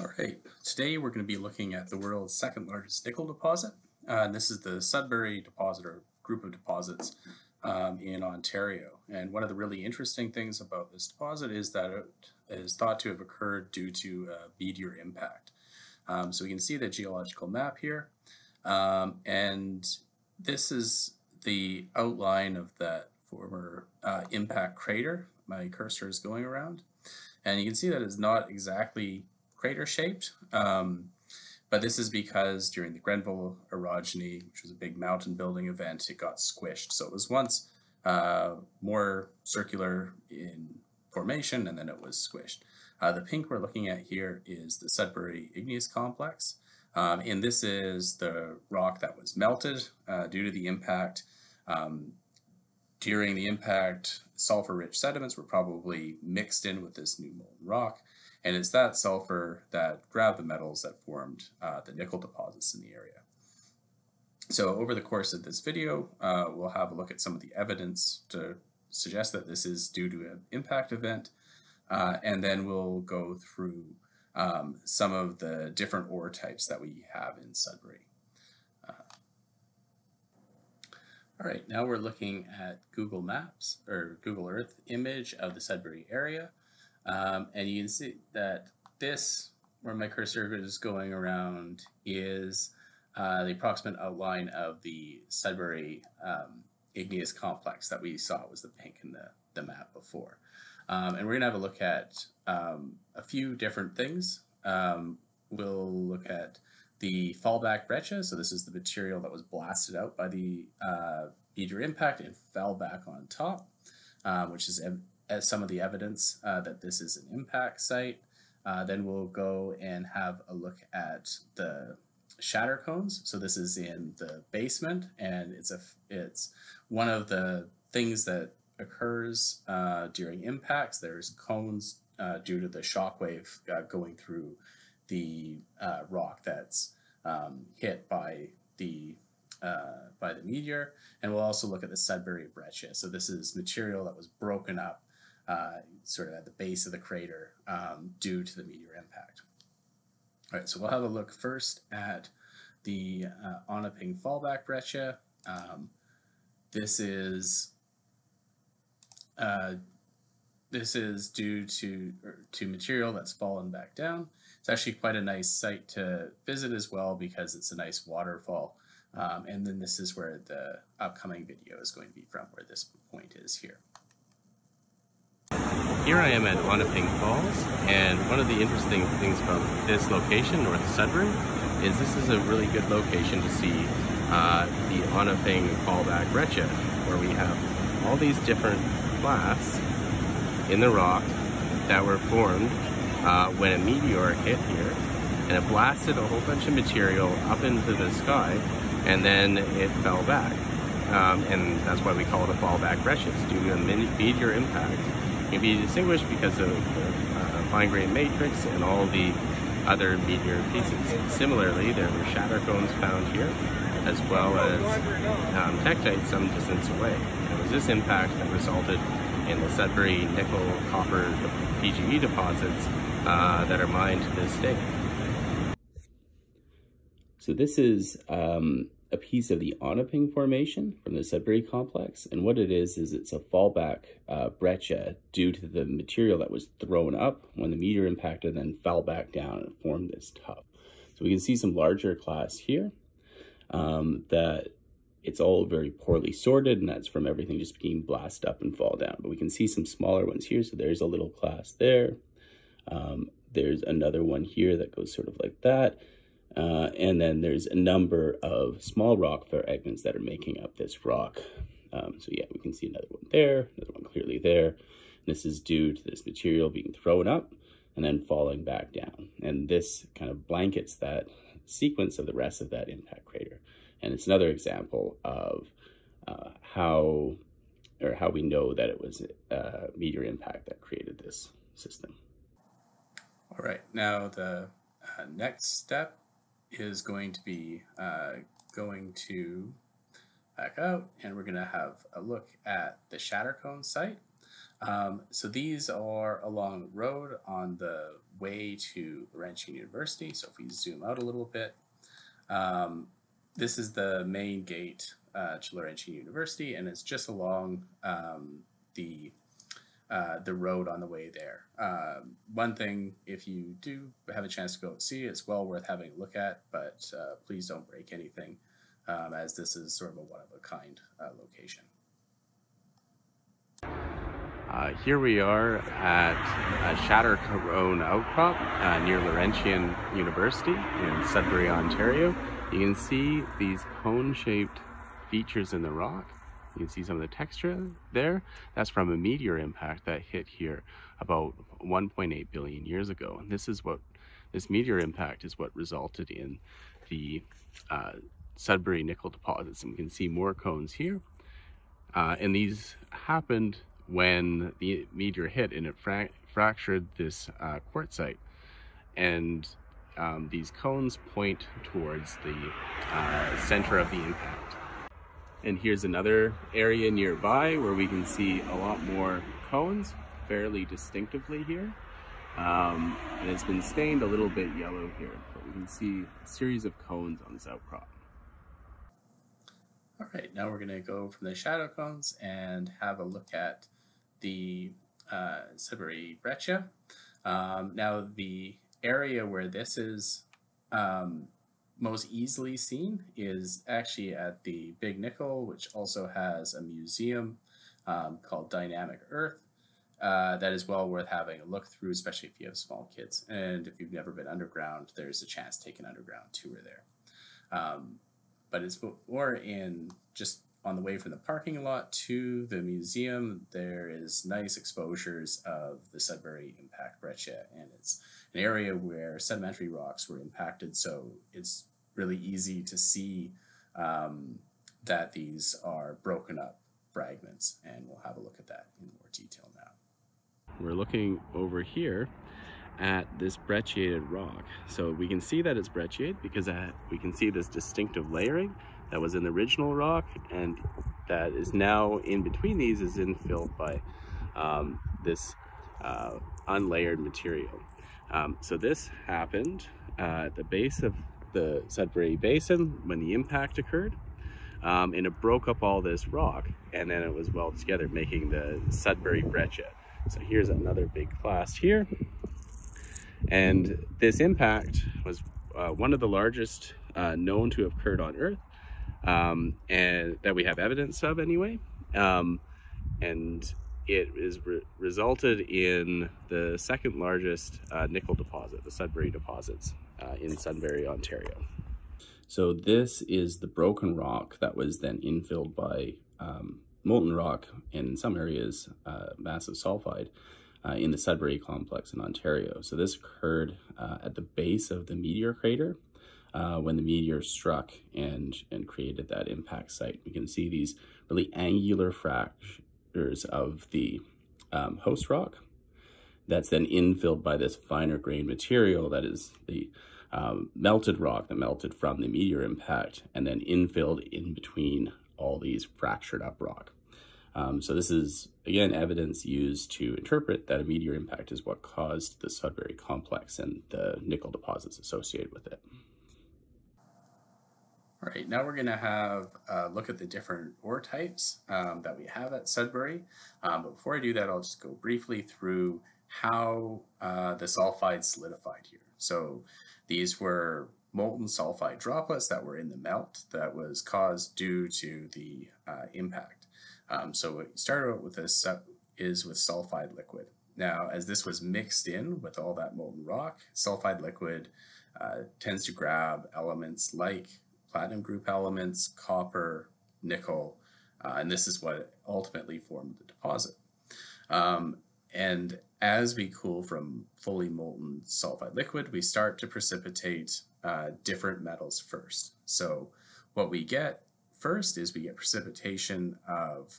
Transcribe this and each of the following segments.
All right, today we're going to be looking at the world's second largest nickel deposit. Uh, this is the Sudbury deposit or group of deposits um, in Ontario. And one of the really interesting things about this deposit is that it is thought to have occurred due to a meteor impact. Um, so we can see the geological map here. Um, and this is the outline of that former uh, impact crater. My cursor is going around. And you can see that it's not exactly crater shaped. Um, but this is because during the Grenville orogeny, which was a big mountain building event, it got squished. So it was once uh, more circular in formation and then it was squished. Uh, the pink we're looking at here is the Sudbury Igneous Complex. Um, and this is the rock that was melted uh, due to the impact. Um, during the impact, sulfur-rich sediments were probably mixed in with this new molten rock. And it's that sulfur that grabbed the metals that formed uh, the nickel deposits in the area. So over the course of this video, uh, we'll have a look at some of the evidence to suggest that this is due to an impact event. Uh, and then we'll go through um, some of the different ore types that we have in Sudbury. Uh, all right, now we're looking at Google Maps or Google Earth image of the Sudbury area. Um, and you can see that this, where my cursor is going around, is uh, the approximate outline of the Sudbury um, igneous complex that we saw was the pink in the, the map before. Um, and we're going to have a look at um, a few different things. Um, we'll look at the fallback breccia. So this is the material that was blasted out by the uh, meteor impact and fell back on top, um, which is as some of the evidence uh, that this is an impact site. Uh, then we'll go and have a look at the shatter cones. So this is in the basement, and it's a it's one of the things that occurs uh, during impacts. There's cones uh, due to the shockwave uh, going through the uh, rock that's um, hit by the uh, by the meteor, and we'll also look at the Sudbury breccia. So this is material that was broken up uh, sort of at the base of the crater um, due to the meteor impact. All right, so we'll have a look first at the uh, Onaping fallback breccia. Um, this is uh, this is due to to material that's fallen back down. It's actually quite a nice site to visit as well because it's a nice waterfall. Um, and then this is where the upcoming video is going to be from, where this point is here. Here I am at Onaping Falls, and one of the interesting things about this location, North Sudbury, is this is a really good location to see uh, the Onaping Fallback Breccia, where we have all these different blasts in the rock that were formed uh, when a meteor hit here, and it blasted a whole bunch of material up into the sky, and then it fell back. Um, and that's why we call it a fallback breccia. Due to a meteor impact can be distinguished because of the uh, fine-grained matrix and all the other meteor pieces. Similarly, there were shatter cones found here, as well as um, tektite some distance away. It was this impact that resulted in the Sudbury nickel copper PGE deposits uh, that are mined to this day. So this is um, a piece of the Onaping Formation from the Sudbury Complex. And what it is, is it's a fallback uh, breccia due to the material that was thrown up when the meteor impacted then fell back down and formed this tuff. So we can see some larger clasts here um, that it's all very poorly sorted and that's from everything just being blasted up and fall down. But we can see some smaller ones here. So there's a little clast there. Um, there's another one here that goes sort of like that. Uh, and then there's a number of small rock fragments that are making up this rock. Um, so yeah, we can see another one there, another one clearly there. This is due to this material being thrown up and then falling back down. And this kind of blankets that sequence of the rest of that impact crater. And it's another example of uh, how or how we know that it was a meteor impact that created this system. All right, now the uh, next step is going to be uh, going to back out and we're going to have a look at the shatter cone site. Um, so these are along the road on the way to Laurentian University. So if we zoom out a little bit, um, this is the main gate uh, to Laurentian University, and it's just along um, the uh, the road on the way there. Um, one thing, if you do have a chance to go and see, it's well worth having a look at, but uh, please don't break anything, um, as this is sort of a one of a kind uh, location. Uh, here we are at a Shatter Cone outcrop uh, near Laurentian University in Sudbury, Ontario. You can see these cone-shaped features in the rock. You can see some of the texture there. That's from a meteor impact that hit here about 1.8 billion years ago. And this is what this meteor impact is what resulted in the uh, Sudbury nickel deposits. And we can see more cones here. Uh, and these happened when the meteor hit and it fra fractured this uh, quartzite. And um, these cones point towards the uh, center of the impact. And here's another area nearby where we can see a lot more cones fairly distinctively here. Um, and it's been stained a little bit yellow here, but we can see a series of cones on this outcrop. All right, now we're going to go from the shatter cones and have a look at the uh, Sudbury breccia. Um, now, the area where this is um, most easily seen is actually at the Big Nickel, which also has a museum um, called Dynamic Earth. Uh, that is well worth having a look through, especially if you have small kids. And if you've never been underground, there's a chance to take an underground tour there. Um, but it's more in just on the way from the parking lot to the museum, there is nice exposures of the Sudbury Impact Breccia, and it's an area where sedimentary rocks were impacted, so it's really easy to see um, that these are broken up fragments, and we'll have a look at that in more detail now. We're looking over here at this brecciated rock. So we can see that it's brecciated because we can see this distinctive layering that was in the original rock and that is now in between these is infilled by um, this uh, unlayered material. Um, so this happened uh, at the base of the Sudbury Basin when the impact occurred. Um, and it broke up all this rock and then it was welded together making the Sudbury breccia. So here's another big clast here. And this impact was uh, one of the largest uh, known to have occurred on Earth um, and that we have evidence of anyway. Um, and it is re resulted in the second largest uh, nickel deposit, the Sudbury deposits uh, in Sudbury, Ontario. So this is the broken rock that was then infilled by um, molten rock and in some areas uh, massive sulfide uh, in the Sudbury complex in Ontario. So this occurred uh, at the base of the meteor crater uh, when the meteor struck and, and created that impact site. We can see these really angular fractures of the um, host rock that's then infilled by this finer grained material that is the um, melted rock that melted from the meteor impact and then infilled in between all these fractured up rock. Um, so this is, again, evidence used to interpret that a meteor impact is what caused the Sudbury complex and the nickel deposits associated with it. All right, now we're going to have a look at the different ore types um, that we have at Sudbury. Um, but before I do that, I'll just go briefly through how uh, the sulfide solidified here. So these were molten sulfide droplets that were in the melt that was caused due to the uh, impact. Um, so what you started out with this is with sulfide liquid. Now, as this was mixed in with all that molten rock, sulfide liquid uh, tends to grab elements like platinum group elements, copper, nickel, uh, and this is what ultimately formed the deposit. Um, and as we cool from fully molten sulfide liquid, we start to precipitate uh, different metals first. So what we get first is we get precipitation of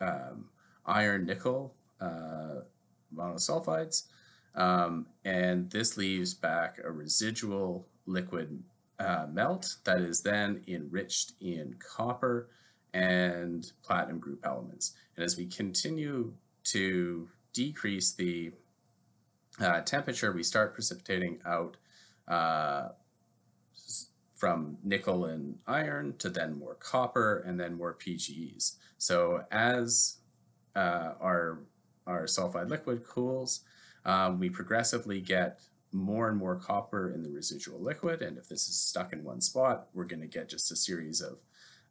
um, iron nickel uh, monosulfides, um, and this leaves back a residual liquid uh, melt that is then enriched in copper and platinum group elements. And as we continue to decrease the uh, temperature, we start precipitating out uh, from nickel and iron to then more copper and then more PGEs. So as uh, our, our sulfide liquid cools, um, we progressively get more and more copper in the residual liquid. And if this is stuck in one spot, we're going to get just a series of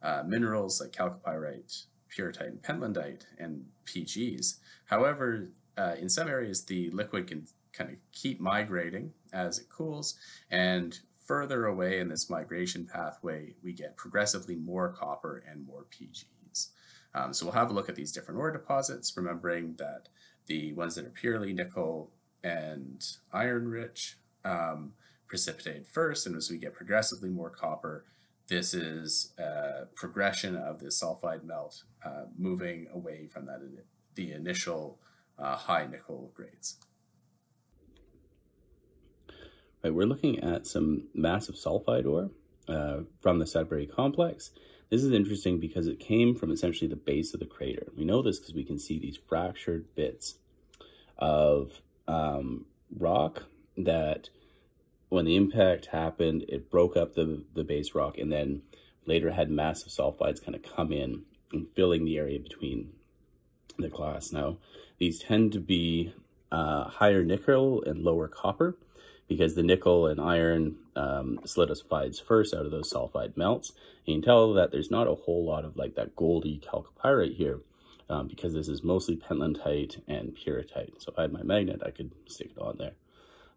uh, minerals like chalcopyrite, pyrrhotite, and pentlandite, and PGs. However, uh, in some areas, the liquid can kind of keep migrating as it cools, and further away in this migration pathway, we get progressively more copper and more PGs. Um, so we'll have a look at these different ore deposits, remembering that the ones that are purely nickel and iron rich um, precipitate first, and as we get progressively more copper, this is a progression of the sulfide melt uh, moving away from that the initial uh, high nickel grades. Right, we're looking at some massive sulfide ore uh, from the Sudbury complex. This is interesting because it came from essentially the base of the crater. We know this because we can see these fractured bits of um, rock that when the impact happened, it broke up the, the base rock and then later had massive sulfides kind of come in and filling the area between the clasts. Now, these tend to be uh, higher nickel and lower copper because the nickel and iron um, solidifies first out of those sulfide melts. You can tell that there's not a whole lot of like that goldy chalcopyrite here um, because this is mostly pentlandite and pyrrhotite. So if I had my magnet, I could stick it on there.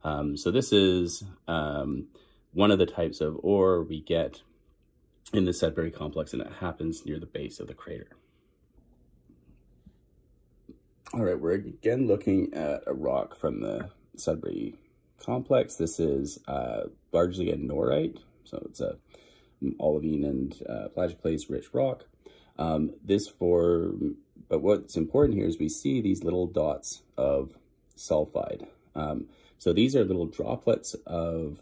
Um, so this is um, one of the types of ore we get in the Sudbury complex and it happens near the base of the crater. All right, we're again looking at a rock from the Sudbury complex. This is uh, largely a norite, so it's a olivine and uh, plagioclase rich rock. Um, this for, but what's important here is we see these little dots of sulfide. Um, so these are little droplets of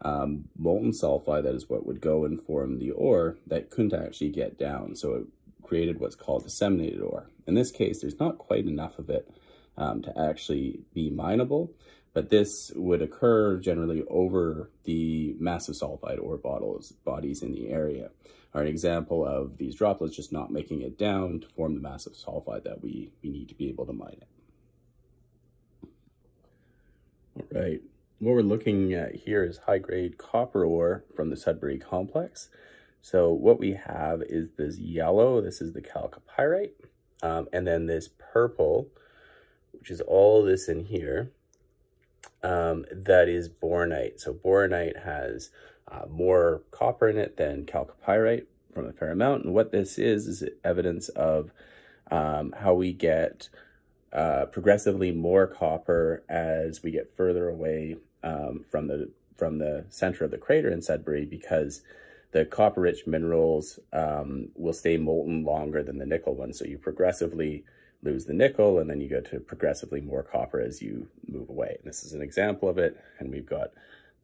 um, molten sulfide that is what would go and form the ore that couldn't actually get down. So it created what's called disseminated ore. In this case, there's not quite enough of it um, to actually be mineable, but this would occur generally over the massive sulfide ore bottles, bodies in the area are an example of these droplets just not making it down to form the massive sulfide that we, we need to be able to mine it. All right, what we're looking at here is high-grade copper ore from the Sudbury complex. So what we have is this yellow, this is the chalcopyrite, um, and then this purple, which is all this in here, um, that is bornite. So bornite has uh, more copper in it than chalcopyrite from a fair amount. And what this is, is evidence of um, how we get uh, progressively more copper as we get further away um, from the from the center of the crater in Sudbury because the copper-rich minerals um, will stay molten longer than the nickel ones. So you progressively lose the nickel, and then you go to progressively more copper as you move away. And this is an example of it, and we've got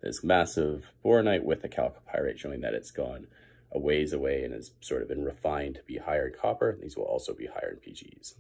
this massive bornite with the chalcopyrite showing that it's gone a ways away and has sort of been refined to be higher in copper. These will also be higher in PGEs.